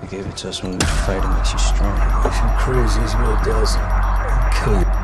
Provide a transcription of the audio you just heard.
He gave it to us when we were fighting. Makes you strong. Makes you crazy as well, does. Kill you.